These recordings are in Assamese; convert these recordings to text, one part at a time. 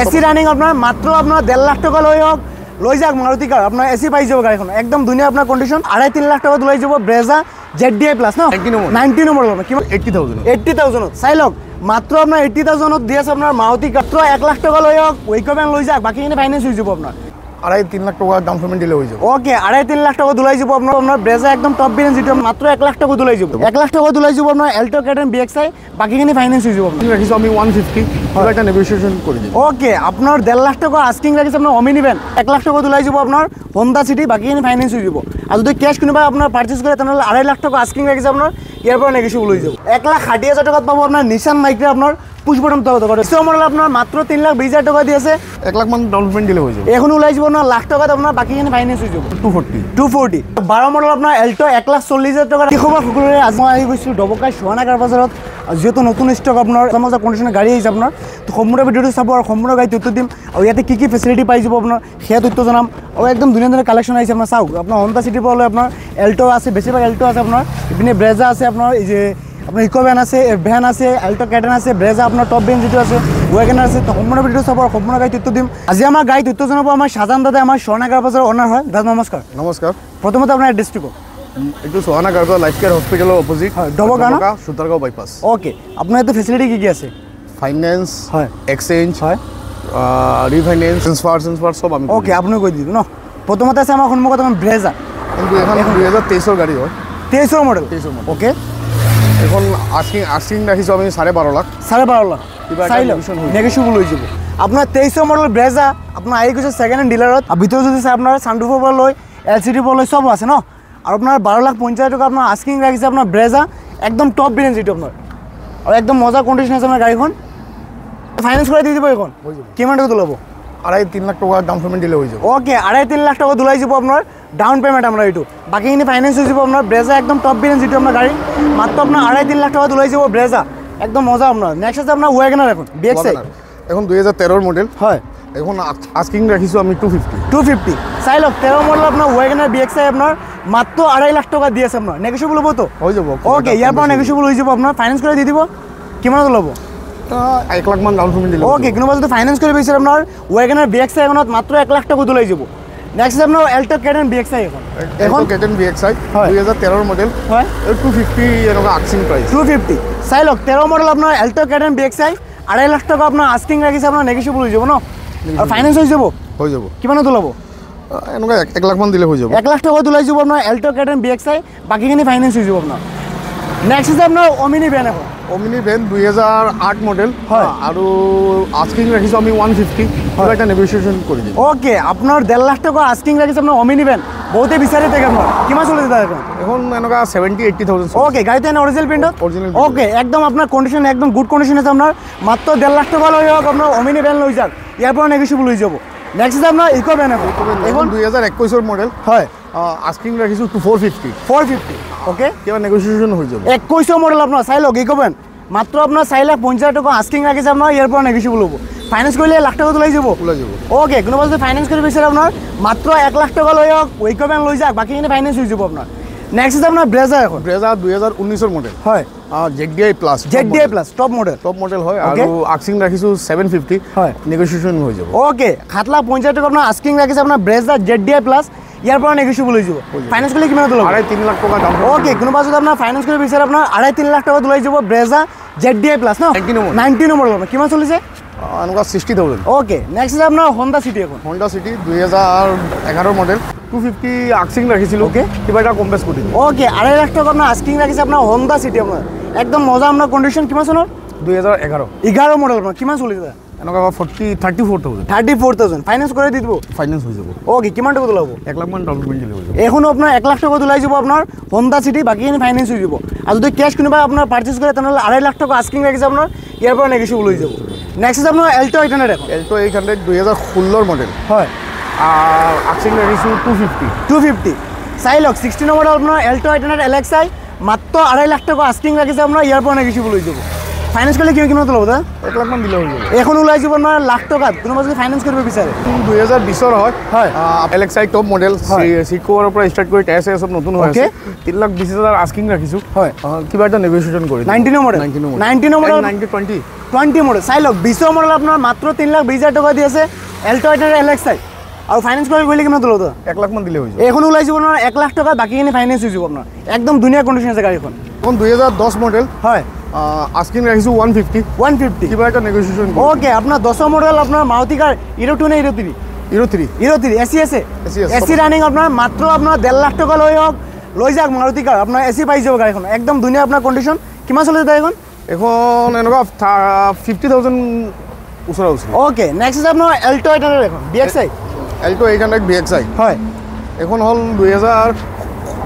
এ চি ৰানিং আপোনাৰ মাত্ৰ আপোনাৰ ডেৰ লাখ টকা লৈ হওক লৈ যাওক মাৰুতি কাৰ। আপোনাৰ এ চি পাই যাব গাড়ীখন। একদম ধুনীয়া আপোনাৰ কণ্ডিশ্যন আঢ়াই তিনি লাখ টকাত ওলাই যাব Brezza Z D I plus no? 90 number. Ninety number ল'ব। কিমান? এইট্টি থাউজেণ্ড এইট্টি থাউজেণ্ডত চাই লওক মাত্ৰ আপোনাৰ এইট্টি থাউজেণ্ডত দি আছে আপোনাৰ মাৰুতি মাত্ৰ এক লাখ টকা লৈ হওক বেন লৈ যাওক। বাকীখিনি ফাইনেন্স হৈ যাব আপোনাৰ। আড়াই তিন লাখ টাকা ডাউন পেমেন্ট দিলে হয়ে যাবে। ওকে আড়াই তিন লাখ টাকা ওলাই যাব আপনার। আপনার ব্রেজা একদম টপ বিরেন যেটা মাত্র এক লাখ টাকা ওলাই যাব। এক লাখ টাকা ওলাই যাব আপনার এল্টো ক্যাটেন বিএক্সআই বাকিখিনি ফাইনেন্স হয়ে যাব রাখিছো আমি ওয়ান ফিফটি একটা নেগোসিয়েশন করে দিই ওকে আপনার দেড় লাখ টাকা আস্কিং রাখিছে আপনার অমি নিবেন এক লাখ টাকা ওলাই যাব আপনার হোন্ডা সিটি বাকিখিনি ফাইনেন্স হয়ে যাব। আর যদি ক্যাশ কোনোবা আপনার পার্চেস করে তাহলে আড়াই লাখ টাকা আস্কিং রাখিছে আপনার ইয়ার পর নেগেসিভ ওলাই যাব। এক লাখ ষাঠি হাজার টাকাত পাবো আপনার নিশান মাইক্রে আপনার পুশ বটন তৈরি করে সে মডেল আপনার মাত্র তিন লাখ বিশ হাজার টাকা দিয়ে আছে। এক লাখ মান ডাউন পেমেন্ট দিলে হয়ে যাবে। এখন ওলাই যাব আপনার লাখ টাকাত আপনার বাকিখিনি ফাইনেন্স হয়ে যাব। টু ফোর্টি টু ফৰ্টি বাৰ মডেল আপোনাৰ এল্টো এক লাখ চল্লিছ হাজাৰ টকা। কি খবৰ সকলোৰে আজি মই আহি গৈছোঁ ডবকাই চোৱানা কাৰ বজাৰত। যিহেতু নতুন ষ্টক আপোনাৰ মজা কণ্ডিশ্যনৰ গাড়ী আহিছে আপোনাৰ। তো সম্পূৰ্ণ ভিডিঅ'টো চাব আৰু সম্পূৰ্ণ গাড়ী তথ্য দিম। আৰু ইয়াতে কি কি ফেচিলিটি পাই যাব আপোনাৰ সেয়া তথ্য জনাম। আৰু একদম ধুনীয়া ধুনীয়া কালেকশ্যন আহিছে আপোনাৰ। চাওক আপোনাৰ হণ্ডা চিটিৰ পৰা লৈ আপোনাৰ এল্টো আছে বেছিভাগ এল্টো আছে আপোনাৰ। ইপিনে ব্ৰেজা আছে আপোনাৰ এই যে আপোনাৰ ইক' ভেন আছে ভেন আছে এল্টো কেটেন আছে ব্ৰেজা আপোনাৰ টপ ভেন যিটো আছে ৱেগেনাৰ আছে সম্পূৰ্ণ ভিডিঅ' চাব আৰু সম্পূৰ্ণ গাড়ী তথ্য দিম। আজি আমাৰ গাড়ী তথ্য জনাব আমাৰ শাহজান দাদা আমাৰ স্বৰ্ণাগাৰ বজাৰৰ অনাৰ হয়। দাদা নমস্কাৰ। নমস্কাৰ। প্ৰথমতে আপোনাৰ এড্ৰেছটো কওক। এইটো গাৰ্গা লাইফ কেয়াৰ হস্পিটেলৰ অপজিট ন? সুতাৰগাঁও বাইপাছ অ'কে আপোনাৰ ইয়াতে ফেচিলিটি কি কি আছে? ফাইনেন্স হয়। এক্সচেঞ্জ হয়। ৰিফাইনেন্স ট্ৰেন্সফাৰ চেন্সফাৰ চব আমি অ'কে আপুনি কৈ দিম ন? প্ৰথমতে আছে আমাৰ সন্মুখত এখন ব্ৰেজা দুহেজাৰ তেইছৰ গাড়ী হয়। তেইছৰ মডেল তেইছৰ। অ'কে এখন আস্কিং আস্কিং ৰাখিছোঁ আমি চাৰে বাৰ লাখ। চাৰে বাৰ লাখ। কিবা লওক। negotiation হৈ যাব। আপোনাৰ তেইছৰ মডেল ব্ৰেজা আপোনাৰ আহি গৈছে ছেকেণ্ড হেণ্ড ডিলাৰত আৰু ভিতৰত যদি চাই আপোনাৰ চানডুফৰ পৰা লৈ এল চি ডিৰ পৰা লৈ চব আছে ন? আৰু আপোনাৰ বাৰ লাখ পঞ্চাছ টকা আপোনাৰ আস্কিং ৰাখিছে আপোনাৰ ব্ৰেজা একদম টপ বিৰেঞ্জ যিটো আপোনাৰ। আৰু একদম মজা কণ্ডিশ্যন আছে আপোনাৰ গাড়ীখন। ফাইনেন্স কৰাই দি দিব এইখন। কিমান টকা ওলাব? আড়াই তিন লাখ টকা ডাউন পেমেন্ট দিলে হয়ে যাবে। ওকে আড়াই তিন লাখ টাকা ওলাই যাব আপোনাৰ ডাউন পেমেণ্ট আপোনাৰ এইটো। বাকীখিনি ফাইনেন্স হৈ যাব আপোনাৰ ব্ৰেজা একদম টপ বিৰেঞ্জ যিটো আপোনাৰ গাড়ী মাত্ৰ আপোনাৰ আঢ়াই তিনি লাখ টকাত ওলাই যাব ব্ৰেজা। একদম মজা আপোনাৰ। নেক্সট আছে আপোনাৰ ৱেগনাৰ এখন বি এক্স আই এখন দুহেজাৰ তেৰৰ মডেল হয়। এখন আস্কিং ৰাখিছোঁ আমি টু ফিফটি টু ফিফটি চাই লওক তেৰ মডেল আপোনাৰ ৱেগনাৰ বি এক্স আই আপোনাৰ মাত্ৰ আঢ়াই লাখ টকা দি আছে আপোনাৰ। নেগেচিবল হ'বতো হৈ যাব। অ'কে ইয়াৰ পৰা নেগেচিবল হৈ যাব আপোনাৰ। ফাইনেন্স কৰি দি দিব। কিমানত ল'ব এক লাখ মান ডাউন পেমেন্ট দিলে অ'কে কোনোবা যদি ফাইনেন্স কৰিব বিচাৰে আপোনাৰ? ৱেগনাৰ বি এক্স আই এখনত মাত্ৰ এক লাখ টকাত ওলাই যাব। নেক্সট আছে আপোনাৰ Alto K ten V X I এখন। এখন K ten V X I হয়। দুহেজাৰ তেৰৰ মডেল হয়। টু ফিফটি এনেকুৱা আস্কিং প্ৰাইচ টু ফিফটি চাই লওক তেৰ মডেল আপোনাৰ Alto K ten V X I আঢ়াই lakh টকা আপোনাৰ আস্কিং ৰাখিছে আপোনাৰ নেগেচিবল হৈ যাব ন? আৰু ফাইনেন্স হৈ যাব? হৈ যাব। কিমানত ওলাব? এনেকুৱা এক- লাখ মান দিলে হৈ যাব। এক লাখ টকাত ওলাই যাব আপোনাৰ Alto K ten V X I বাকীখিনি ফাইনেন্স হৈ যাব আপোনাৰ। নেক্সট আছে আপোনাৰ অমিনি ভেন এখন অমিনি ভেন দুহেজাৰ আঠ মডেল হয়। আৰু আস্কিং ৰাখিছোঁ আমি ওৱান ফিফটি কিবা এটা নেগোচিয়েশ্যন কৰি দিম। অ'কে আপোনাৰ ডেৰ লাখ টকা আস্কিং ৰাখিছে আপোনাৰ অমিনি ভেন বহুতে বিচাৰি থাকে আপোনাৰ কিমান চলিছে তাৰ এখন? এখন এনেকুৱা ছেভেণ্টি এইট্টি থাউজেণ্ড ওকে গাড়িতে এনে প্রিন্টত Original print. ওকে একদম আপনার কন্ডিশন একদম গুড কন্ডিশন আছে আপনার। মাত্র দেড় লাখ টাকা লৈ হোক আপনার অমিনি ভ্যান লৈ যাক ইয়াৰ পৰা নেগেচিবল হৈ যাব। নেক্সট আছে আপোনাৰ ইকো ভ্যান এখন। এখন এখন দুহেজাৰ একৈছৰ মডেল হয়। আস্কিং ৰাখিছোঁ two four fifty four fifty okay কিবা নেগোচিয়েশ্যন হৈ যাব। একৈছৰ মডেল আপোনাৰ চাই লওক ইকো ভ্যান মাত্ৰ আপোনাৰ চাৰি লাখ পঞ্চাছ টকা আস্কিং ৰাখিছে আপোনাৰ ইয়াৰ পৰা নেগেচিবল হ'ব। ফাইনেন্স কৰিলে লাখ টকাত ওলাই যাব। ওলাই যাব। ওকে কোনোবা যদি ফাইনেন্স কৰিব বিচাৰে আপোনাৰ মাত্ৰ এক লাখ টকা লৈ হওক ইকো ভ্যান লৈ যাওক বাকীখিনি ফাইনেন্স হৈ যাব আপোনাৰ। নেক্সট আছে আপোনাৰ ব্ৰেজাৰ এখন। দুহেজাৰ দুহেজাৰ ঊনৈছৰ মডেল হয়। Z D I plus Z D I plus top model top model হয়. আৰু আস্কিং ৰাখিছোঁ ছেভেন ফিফটি হয়। নেগোচিয়েশ্যন হৈ যাব। ওকে সাত লাখ পঞ্চাছ টকা আপোনাৰ আস্কিং ৰাখিছে আপোনাৰ ব্ৰেজাৰ জেড ডি আই প্লাছ ইয়াৰ পৰা নেগেচিবল হৈ যাব ফাইনেন্স কৰিলে কিমানত ওলাব আঢ়াই তিনি লাখ টকা দাম ওকে কোনোবা যদি আপোনাৰ ফাইনেন্স কৰিব বিচাৰে আপোনাৰ আঢ়াই তিনি লাখ টকাত ওলাই যাব Brezza Z D I plus no 90 number. Ninety number ল'ব কিমান চলিছে? এনেকুৱা ছিক্সটি থাউজেণ্ড ওকে নেক্সট আছে আপোনাৰ হণ্ডা চিটি এখন। হণ্ডা চিটি দুহেজাৰ এঘাৰৰ মডেল টু ফিফটি আক্সিং ৰাখিছিলোঁ। Okay. কিবা এটা কম বেছ কৰি দিম ওকে আঢ়াই লাখ টকা আপোনাৰ আস্কিং ৰাখিছে আপোনাৰ হণ্ডা চিটি আপোনাৰ। একদম মজা আপোনাৰ কণ্ডিশ্যন কিমান চনৰ? দুহেজাৰ এঘাৰ। এঘাৰ মডেল আপোনাৰ। কিমান চলিছে? এনেকুৱা forty thirty four thousand thirty four thousand finance কৰি দি দিব? ফাইনেন্স হৈ যাব। ওকে কিমান টকাত ওলাব? এক লাখ মান ডাউন পেমেণ্ট দিলে হৈ যাব এইখনো আপোনাৰ এক লাখ টকাত ওলাই যাব আপোনাৰ হণ্ডা চিটি বাকীখিনি ফাইনেন্স হৈ যাব। আৰু যদি কেছ কোনোবাই আপোনাৰ পাৰ্চেছ কৰে তেনেহ'লে আঢ়াই লাখ টকা আস্কিং ৰাখিছে আপোনাৰ ইয়াৰ পৰা নেগেচিবল হৈ যাব। নেক্সট আছে আপোনাৰ এল্টো এইট হাণ্ড্ৰেড এখন। এল্টো এইট হাণ্ড্ৰেড দুহেজাৰ ষোল্লৰ মডেল হয়। আক্সিং ৰাখিছোঁ টু ফিফটি টু ফিফটি চাই লওক ছিক্সটি নম্বৰত আপোনাৰ Alto eight hundred L X I মাত্ৰ আঢ়াই লাখ টকা আস্কিং ৰাখিছে আপোনাৰ ইয়াৰ পৰা নেগেচিবল হৈ যাব। ফাইনেন্স কৰিলে কিমান কিমানত ল'ব দাদা এক লাখ মান দিলে হৈ যাব এইখন ওলাই যাব আপোনাৰ লাখ টকাত। কোনোবা যদি ফাইনেন্স কৰিব বিচাৰে। দুহেজাৰ বিছৰ হয়। হয়। L X I top model হয়। চিকোৰ পৰা ষ্টাৰ্ট কৰি চায়াৰ চব নতুন হৈ আছে. তিনি লাখ বিছ হাজাৰ আস্কিং ৰাখিছোঁ। হয়। কিবা এটা নেগোচিয়েশ্যন কৰি ninety number ninety number ninety number ninety twenty twenty model চাই লওক বিছৰ মডেল আপোনাৰ মাত্ৰ তিনি লাখ বিছ হাজাৰ টকা দি আছে এল্ট' এটাৰ এল এক্স আই আৰু ফাইনেন্স কৰি কৰিলে কিমান তলত এক লাখ মান দিলে হৈ যাব। এইখন ওলাই যাব আপোনাৰ এক লাখ টকা বাকীখিনি ফাইনেন্স হৈ যাব আপোনাৰ। একদম ধুনীয়া কণ্ডিশ্যন আছে গাড়ীখন। এখন দুই হাজাৰ দহ মডেল হয়। আস্কিং ৰাখিছোঁ ওৱান ফিফটি ওৱান ফিফটি কিবা এটা নেগচিয়েশ্যন অ'কে আপোনাৰ দহৰ মডেল আপোনাৰ মাৰুতি কাৰ হিৰ' টু নে হিৰ' থ্ৰী হিৰ' থ্ৰী হিৰ' থ্ৰী এ চি আছে এ চি চব। ৰানিং আপোনাৰ মাত্ৰ আপোনাৰ ডেৰ লাখ টকা লৈ হওক লৈ যাওক মাৰুতি কাৰ। আপোনাৰ এ চি পাই যাব গাড়ীখন। একদম ধুনীয়া আপোনাৰ কণ্ডিশ্যন কিমান চলিছে গাড়ীখন? এখন এনেকুৱা ফিফটি থাউজেণ্ড ওচৰা ওচৰি। অ'কে নেক্সট আছে আপোনাৰ এল্ট' এটাৰ এখন V X I Alto eight hundred V X I হয়। এখন হ'ল দুই হাজাৰ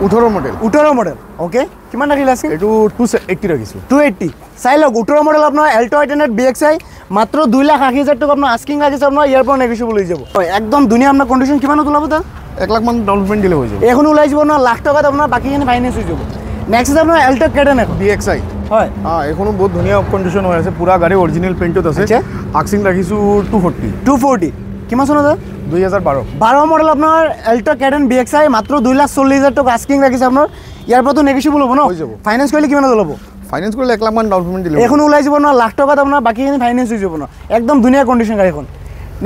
ওঠৰ মডেল ওঠৰ মডেল অ'কে কিমান ৰাখিলে আছিল? এইটো টু এইট্টি ৰাখিছোঁ টু এইট্টি চাই লওক ওঠৰ মডেল আপোনাৰ Alto' eight hundred V X I মাত্ৰ দুই লাখ আশী হাজাৰ টকা আপোনাৰ আস্কিং ৰাখিছে আপোনাৰ ইয়াৰ পৰা নেগেচিয়েবল হৈ যাব। হয় একদম ধুনীয়া আপোনাৰ কণ্ডিশ্যন কিমানত ওলাব তাত? এক লাখ মান ডাউন পেমেণ্ট দিলে হৈ যাব। এইখন ওলাই যাব আপোনাৰ লাখ টকাত আপোনাৰ বাকীখিনি ফাইনেন্স হৈ যাব। নেক্সট আছে আপোনাৰ এল্ট' কেডেন এখন। বি এক্স আই হয়। অঁ এইখনো বহুত ধুনীয়া কণ্ডিশ্যন হৈ আছে পূৰা গাড়ী অৰিজিনেল পেইণ্টত আছে। আচ্ছা। আক্সিং ৰাখিছোঁ টু ফৰ্টি টু ফৰ্টি কিমান চনত? দুই হাজাৰ বাৰ। বাৰ মডেল আপোনাৰ Alto' K ten V X I মাত্ৰ দুই লাখ চল্লিছ হাজাৰ টকা আস্কিং ৰাখিছে আপোনাৰ। ইয়াৰ পৰাতো নেগেচিয়েবল হ'ব ন? হৈ যাব। ফাইনেন্স কৰিলে কিমানত ওলাব? ফাইনেন্স কৰিলে এক লাখ ডাউন পেমেণ্ট দিলে এইখন ওলাই যাব আপোনাৰ লাখ টকাত আপোনাৰ বাকীখিনি ফাইনেন্স হৈ যাব ন একদম ধুনীয়া কণ্ডিশ্যন গাড়ীখন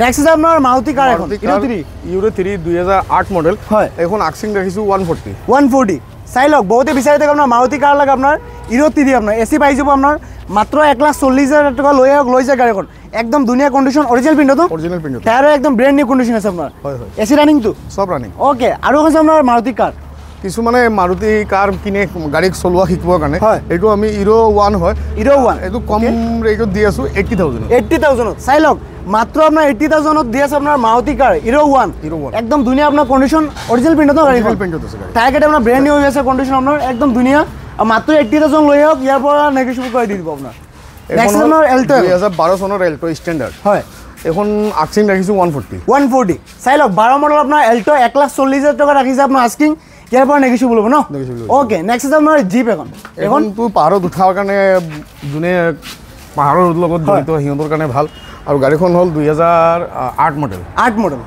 নেক্সট আছে আপোনাৰ মাৰুতি কাৰ এখন। থ্ৰী ইউৰো থ্ৰী দুই হাজাৰ আঠ মডেল হয়। এইখন আক্সিং ৰাখিছোঁ ওৱান ফৰ্টি ওৱান ফৰ্টি চাই লওক বহুতে বিচাৰি থাকে আপোনাৰ মাৰুতি কাৰ লাগে আপোনাৰ ইৰ' থ্ৰী আপোনাৰ। এ চি পাই যাব আপোনাৰ। মাত্ৰ এক লাখ চল্লিছ হাজাৰ টকা লৈ আহক লৈ যায় গাড়ীখন। একদম ধুনীয়া কণ্ডিশ্যন অৰিজিনেল পিন্ধতো অৰিজিনেল পেইণ্টত টায়াৰো একদম ব্ৰেণ্ড নিউ কণ্ডিশ্যন আছে আপোনাৰ। হয়, হয়। এ চি ৰানিংটো চব ৰানিং অ'কে আৰু এখন আছে আপোনাৰ মাৰুতি কাৰ। কিছুমানে মাৰুতি কাৰ কিনে গাড়ী চলোৱা শিকিবৰ কাৰণে হয়। এইটো আমি ইৰ' ওৱান হয়। ইৰ' ওৱান এইটো কম ৰেটত দি আছোঁ এইট্টি থাউজেণ্ড এইট্টি থাউজেণ্ডত চাই লওক মাত্ৰ আপোনাৰ এইট্টি থাউজেণ্ডত দি আছে আপোনাৰ মাৰুতি কাৰ ইৰ' ওৱান Hero one। একদম ধুনীয়া আপোনাৰ কণ্ডিশ্যন অৰিজিনেল পিন্ধতো গাড়ীখন। অৰিজিনেল পেইণ্টত আছে গাড়ী টায়াৰ কেইটা আপোনাৰ ব্ৰেণ্ড নিউ হৈ আছে কণ্ডিশ্যন আপোনাৰ একদম ধুনীয়া। মাত্ৰ এইট্টি থাউজেণ্ড লৈ আহক ইয়াৰ পৰা নেগেচিয়েবল কৰি দি দিব আপোনাৰ। নেক্সট এল্ট' দুই হাজাৰ বাৰ চনৰ এল্ট' ষ্টেণ্ডাৰ্ড হয়। এইখন আক্সিং ৰাখিছোঁ ওৱান ফৰ্টি ওৱান ফৰ্টি চাই লওক বাৰ মডেল আপোনাৰ এল্ট' এক লাখ চল্লিছ হাজাৰ টকা ৰাখিছে আপোনাৰ আস্কিং ইয়াৰ পৰা নেগেচিয়েবল হ'ব ন। অ'কে নেক্সট আছে আপোনাৰ জীপ এখন। এখন এইখনতো পাহাৰত উঠাৰ কাৰণে যোনে পাহাৰৰ লগত জড়িত সিহঁতৰ কাৰণে ভাল। আৰু গাড়ীখন হ'ল দুই হাজাৰ আঠ মডেল আঠ মডেল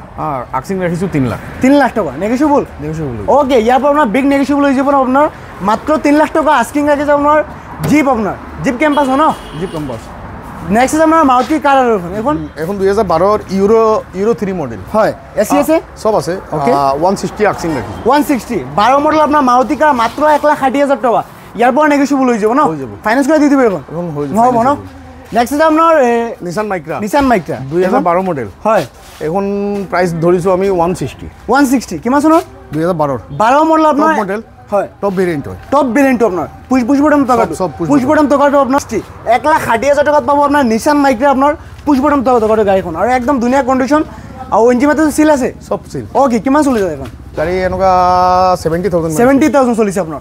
আক্সিং ৰাখিছোঁ তিনি লাখ। তিনি লাখ টকা নেগেচিয়েবল নেগচিয়েবল অ'কে ইয়াৰ পৰা আপোনাৰ বিগ নেগেচিয়েবল হৈ যাব ন আপোনাৰ? মাত্ৰ তিনি লাখ টকা আস্কিং ৰাখিছে আপোনাৰ জীপ আপোনাৰ। জীপ কেম্পাছ হয় ন? জিপ কম্পাছ নেক্সট আছে আপোনাৰ মাৰুতি কাৰ আৰু এখন। এখন? দুই হাজাৰ বাৰৰ ইউৰ' ইউৰ' থ্ৰী মডেল হয়। এ চি আছে? চব আছে. ওৱান ছিক্সটি আক্সিং ৰাখিছোঁ। ওৱান ছিক্সটি বাৰ মডেল আপোনাৰ মাৰুতি কাৰ মাত্ৰ এক লাখ ষাঠি হাজাৰ টকা। ইয়াৰ পৰা নেগেচিয়েবল হৈ যাব ন? হৈ যাব। ফাইনেন্স কৰি দি দিব এখন হৈ নহ'ব ন? নেক্সট আপোনাৰ নিচান মাইক্ৰা নিচান মাইক্ৰা দুই বাৰ মডেল হয়। এইখন প্ৰাইচ ধৰিছোঁ আমি ওৱান ছিক্সটি ওৱান ছিক্সটি কিমান চনৰ? দুই হাজাৰ বাৰৰ। বাৰ মডেল আপোনাৰ model। হয়। টপ ভেৰিয়েণ্ট হয়। টপ ভেৰিয়েণ্টটো আপোনাৰ। পুচ বটম টকাটো। চব বটম টকাটো আপোনাৰ এক লাখ ষাঠি হাজাৰ টকাত পাব আপোনাৰ নিচান মাইক্ৰা আপোনাৰ পুচ বটম টকা টকাটো গাড়ীখন। আৰু একদম ধুনীয়া কণ্ডিশ্যন আৰু ইঞ্জিন মাত্ৰ চিল আছে। চব চিল অ'কে কিমান চলিছে এখন গাড়ী এনেকুৱা ছেভেণ্টি থাউজেণ্ড ছেভেণ্টি থাউজেণ্ড চলিছে আপোনাৰ।